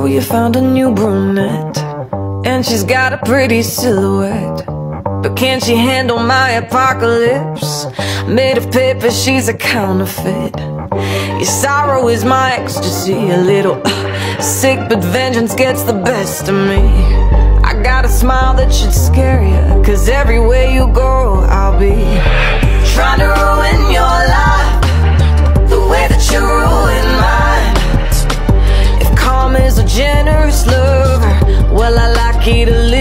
Oh, you found a new brunette And she's got a pretty silhouette. But can she handle my apocalypse? Made of paper, she's a counterfeit. Your sorrow is my ecstasy A little uh, sick, but vengeance gets the best of me. I got a smile that should scare you Cause everywhere you go, key to live.